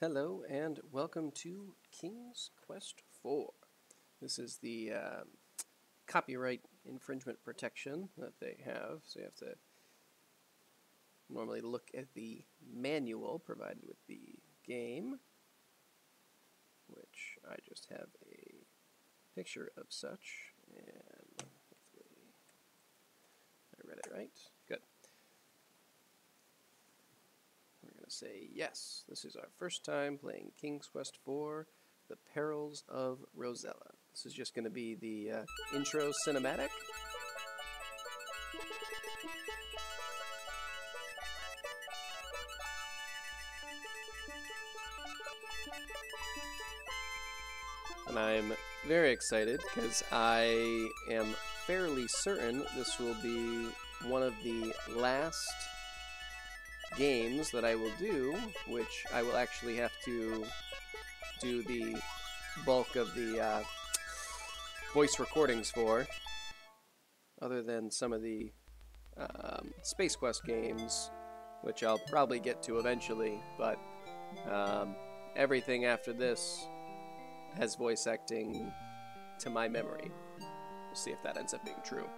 Hello and welcome to King's Quest IV. This is the uh, copyright infringement protection that they have, so you have to normally look at the manual provided with the game, which I just have a picture of such, and I read it right. Good. We're going to say yes. This is our first time playing King's Quest IV, The Perils of Rosella. This is just going to be the uh, intro cinematic. And I'm very excited because I am fairly certain this will be one of the last games that I will do, which I will actually have to do the bulk of the uh, voice recordings for, other than some of the um, Space Quest games, which I'll probably get to eventually, but um, everything after this has voice acting to my memory. We'll see if that ends up being true.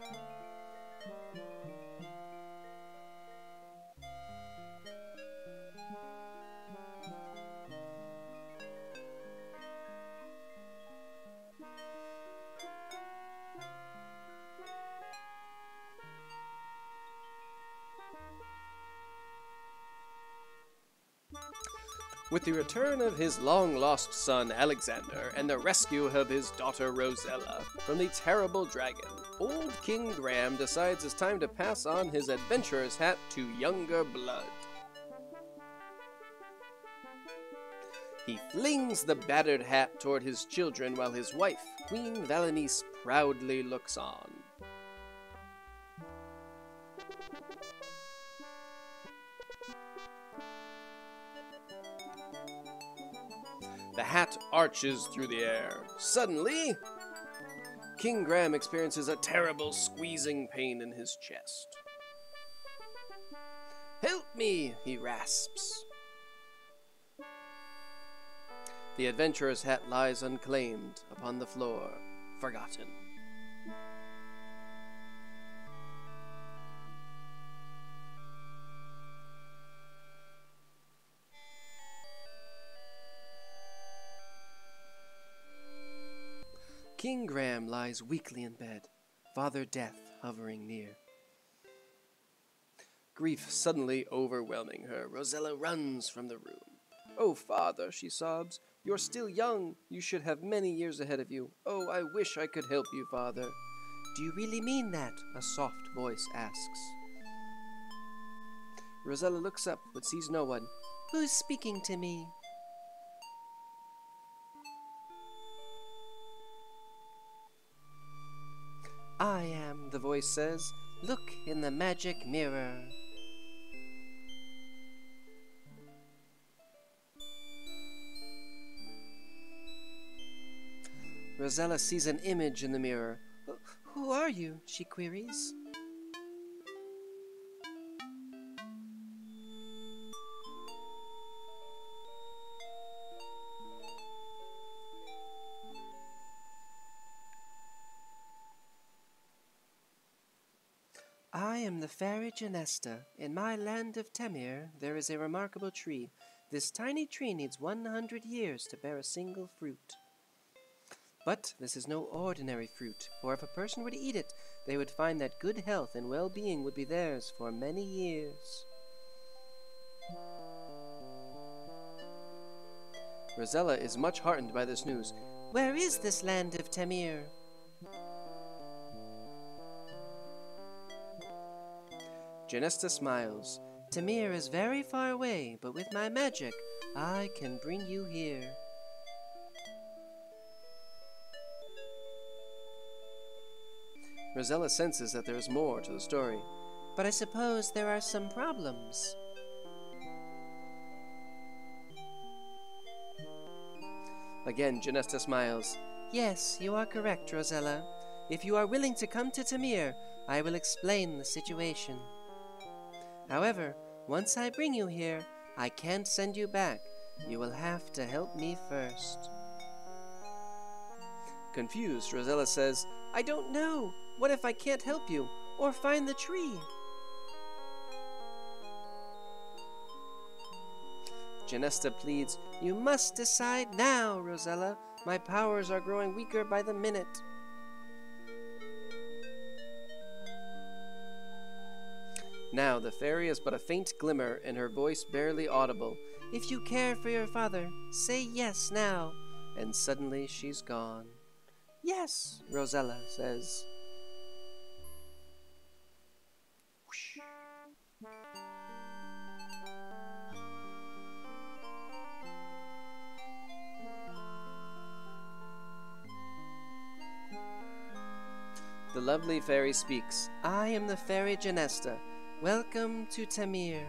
With the return of his long lost son Alexander and the rescue of his daughter Rosella from the terrible dragon, old King Graham decides it's time to pass on his adventurer's hat to younger blood. He flings the battered hat toward his children while his wife, Queen Valanice, proudly looks on. The hat arches through the air. Suddenly, King Graham experiences a terrible squeezing pain in his chest. Help me, he rasps. The adventurer's hat lies unclaimed upon the floor, forgotten. King Graham lies weakly in bed, Father Death hovering near. Grief suddenly overwhelming her, Rosella runs from the room. Oh, father, she sobs, you're still young. You should have many years ahead of you. Oh, I wish I could help you, father. Do you really mean that? A soft voice asks. Rosella looks up but sees no one. Who's speaking to me? The voice says. Look in the magic mirror. Rosella sees an image in the mirror. Who are you? she queries. Fairy Genesta. In my land of Tamir, there is a remarkable tree. This tiny tree needs 100 years to bear a single fruit. But this is no ordinary fruit, for if a person were to eat it, they would find that good health and well being would be theirs for many years. Rosella is much heartened by this news. Where is this land of Tamir? Genesta smiles. Tamir is very far away, but with my magic, I can bring you here. Rosella senses that there is more to the story. But I suppose there are some problems. Again, Genesta smiles. Yes, you are correct, Rosella. If you are willing to come to Tamir, I will explain the situation. However, once I bring you here, I can't send you back. You will have to help me first. Confused, Rosella says, I don't know. What if I can't help you or find the tree? Genesta pleads, You must decide now, Rosella. My powers are growing weaker by the minute. Now the fairy is but a faint glimmer, and her voice barely audible. If you care for your father, say yes now. And suddenly she's gone. Yes, Rosella says. The lovely fairy speaks. I am the fairy Genesta. Welcome to Tamir.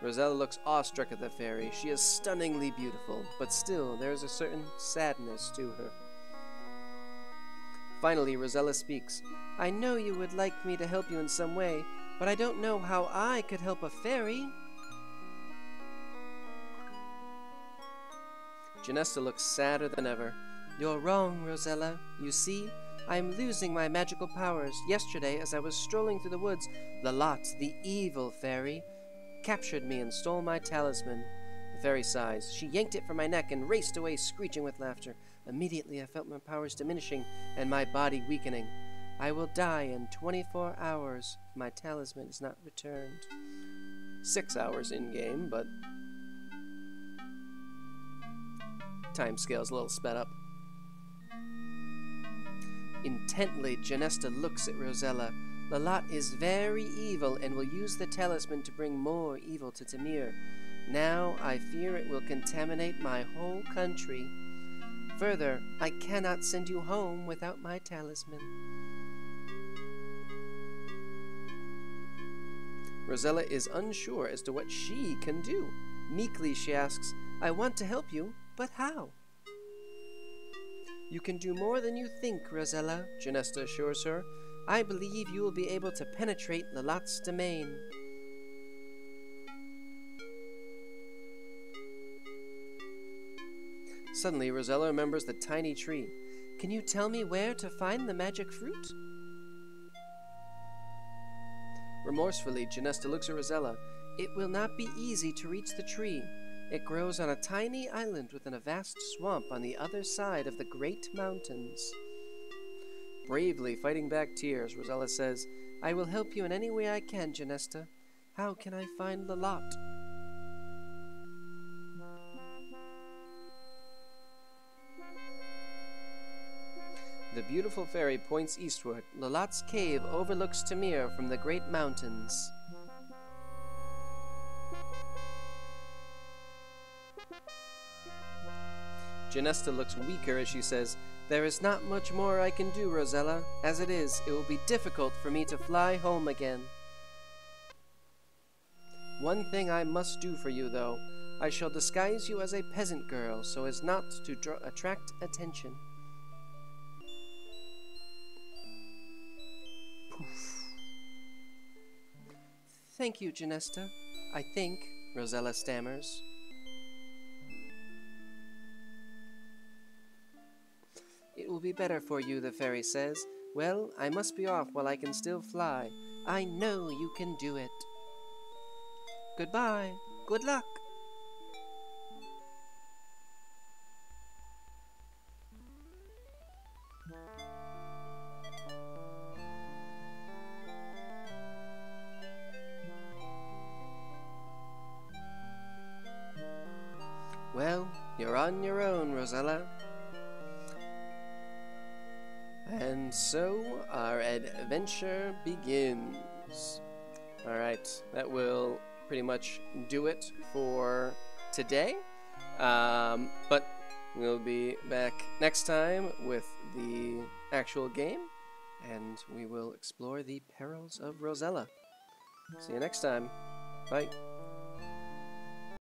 Rosella looks awestruck at the fairy. She is stunningly beautiful, but still there is a certain sadness to her. Finally, Rosella speaks. I know you would like me to help you in some way, but I don't know how I could help a fairy. Genesta looks sadder than ever. You're wrong, Rosella. You see, I am losing my magical powers. Yesterday, as I was strolling through the woods, Lolotte, the evil fairy, captured me and stole my talisman. The fairy sighs. She yanked it from my neck and raced away, screeching with laughter. Immediately, I felt my powers diminishing and my body weakening. I will die in 24 hours if my talisman is not returned. Six hours in game, but time scale's a little sped up. Intently, Genesta looks at Rosella. Lolotte is very evil and will use the talisman to bring more evil to Tamir. Now I fear it will contaminate my whole country. Further, I cannot send you home without my talisman. Rosella is unsure as to what she can do. Meekly she asks, I want to help you, but how? You can do more than you think, Rosella, Genesta assures her. I believe you will be able to penetrate Lolotte's domain. Suddenly, Rosella remembers the tiny tree. Can you tell me where to find the magic fruit? Remorsefully, Genesta looks at Rosella. It will not be easy to reach the tree. It grows on a tiny island within a vast swamp on the other side of the great mountains. Bravely fighting back tears, Rosella says, I will help you in any way I can, Genesta. How can I find Lolotte? The beautiful fairy points eastward. Lolotte's cave overlooks Tamir from the great mountains. Genesta looks weaker as she says, There is not much more I can do, Rosella. As it is, it will be difficult for me to fly home again. One thing I must do for you, though. I shall disguise you as a peasant girl so as not to attract attention. Poof. Thank you, Genesta. I think, Rosella stammers. Will be better for you, the fairy says. Well, I must be off while I can still fly. I know you can do it. Goodbye. Good luck. Well, you're on your own, Rosella. And so our adventure begins. Alright, that will pretty much do it for today. Um, but we'll be back next time with the actual game, and we will explore the perils of Rosella. See you next time. Bye.